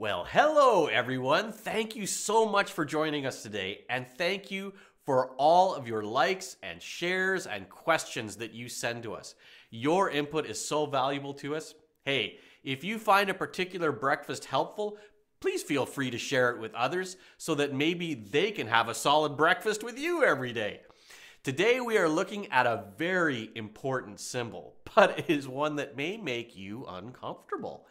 Well, hello everyone. Thank you so much for joining us today, and thank you for all of your likes and shares and questions that you send to us. Your input is so valuable to us. Hey, if you find a particular breakfast helpful, please feel free to share it with others so that maybe they can have a solid breakfast with you every day. Today we are looking at a very important symbol, but it is one that may make you uncomfortable.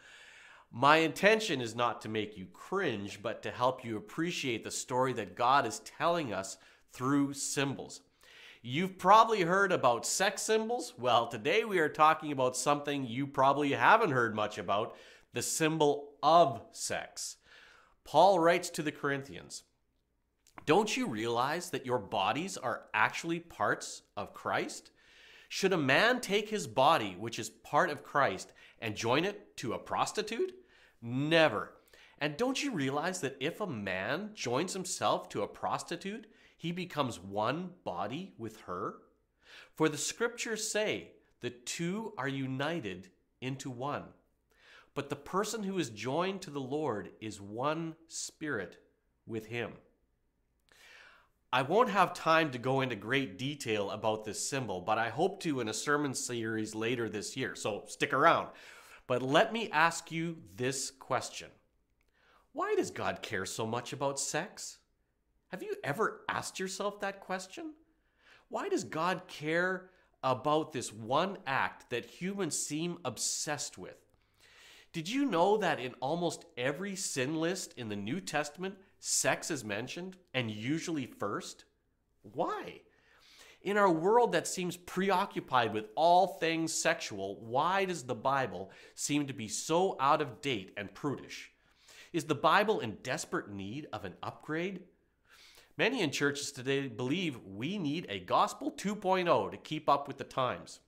My intention is not to make you cringe, but to help you appreciate the story that God is telling us through symbols. You've probably heard about sex symbols. Well, today we are talking about something you probably haven't heard much about the symbol of sex. Paul writes to the Corinthians Don't you realize that your bodies are actually parts of Christ? Should a man take his body, which is part of Christ, and join it to a prostitute? Never. And don't you realize that if a man joins himself to a prostitute, he becomes one body with her? For the scriptures say the two are united into one. But the person who is joined to the Lord is one spirit with him. I won't have time to go into great detail about this symbol, but I hope to in a sermon series later this year, so stick around. But let me ask you this question Why does God care so much about sex? Have you ever asked yourself that question? Why does God care about this one act that humans seem obsessed with? Did you know that in almost every sin list in the New Testament, sex is mentioned and usually first? Why? In our world that seems preoccupied with all things sexual, why does the Bible seem to be so out of date and prudish? Is the Bible in desperate need of an upgrade? Many in churches today believe we need a gospel 2.0 to keep up with the times.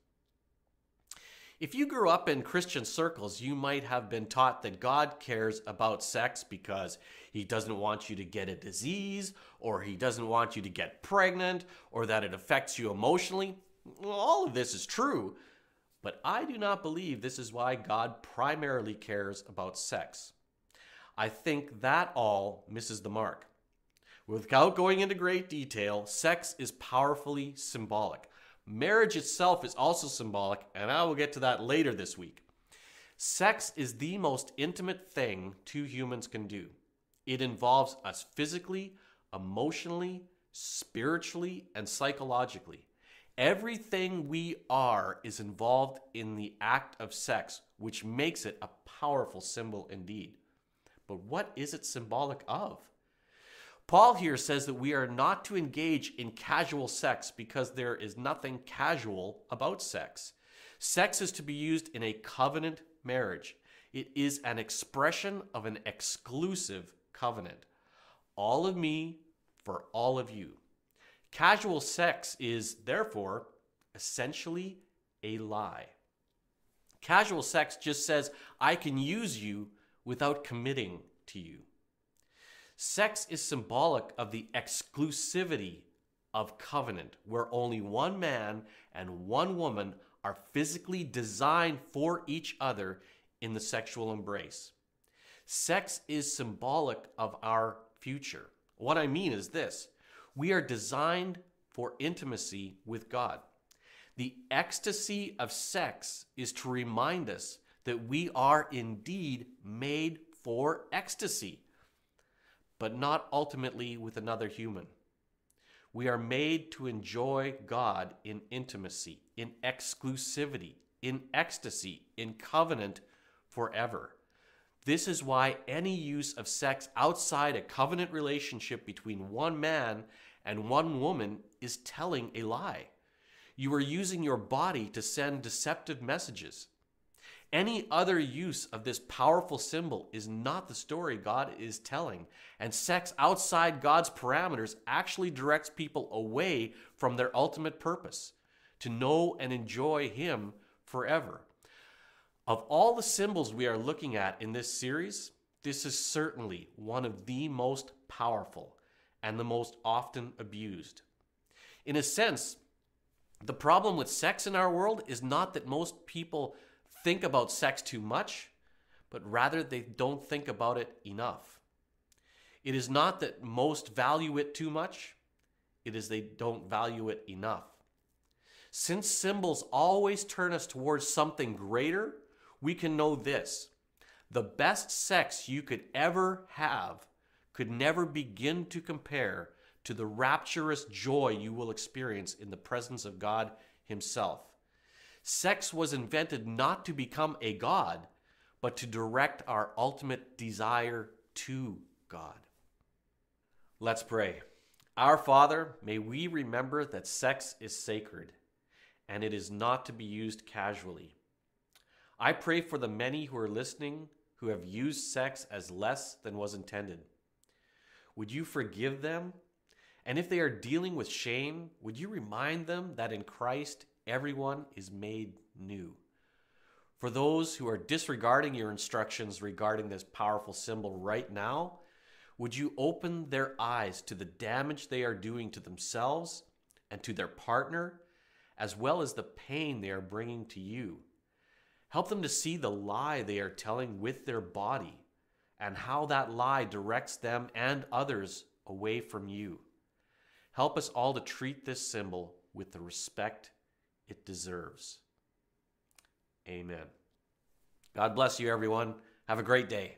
If you grew up in Christian circles, you might have been taught that God cares about sex because he doesn't want you to get a disease, or he doesn't want you to get pregnant, or that it affects you emotionally. All of this is true, but I do not believe this is why God primarily cares about sex. I think that all misses the mark. Without going into great detail, sex is powerfully symbolic. Marriage itself is also symbolic, and I will get to that later this week. Sex is the most intimate thing two humans can do. It involves us physically, emotionally, spiritually, and psychologically. Everything we are is involved in the act of sex, which makes it a powerful symbol indeed. But what is it symbolic of? Paul here says that we are not to engage in casual sex because there is nothing casual about sex. Sex is to be used in a covenant marriage. It is an expression of an exclusive covenant. All of me for all of you. Casual sex is, therefore, essentially a lie. Casual sex just says, I can use you without committing to you. Sex is symbolic of the exclusivity of covenant, where only one man and one woman are physically designed for each other in the sexual embrace. Sex is symbolic of our future. What I mean is this we are designed for intimacy with God. The ecstasy of sex is to remind us that we are indeed made for ecstasy but not ultimately with another human. We are made to enjoy God in intimacy, in exclusivity, in ecstasy, in covenant forever. This is why any use of sex outside a covenant relationship between one man and one woman is telling a lie. You are using your body to send deceptive messages. Any other use of this powerful symbol is not the story God is telling, and sex outside God's parameters actually directs people away from their ultimate purpose to know and enjoy Him forever. Of all the symbols we are looking at in this series, this is certainly one of the most powerful and the most often abused. In a sense, the problem with sex in our world is not that most people think about sex too much, but rather they don't think about it enough. It is not that most value it too much, it is they don't value it enough. Since symbols always turn us towards something greater, we can know this the best sex you could ever have could never begin to compare to the rapturous joy you will experience in the presence of God Himself. Sex was invented not to become a God, but to direct our ultimate desire to God. Let's pray. Our Father, may we remember that sex is sacred and it is not to be used casually. I pray for the many who are listening who have used sex as less than was intended. Would you forgive them? And if they are dealing with shame, would you remind them that in Christ everyone is made new? For those who are disregarding your instructions regarding this powerful symbol right now, would you open their eyes to the damage they are doing to themselves and to their partner as well as the pain they are bringing to you. Help them to see the lie they are telling with their body and how that lie directs them and others away from you. Help us all to treat this symbol with the respect it deserves. Amen. God bless you, everyone. Have a great day.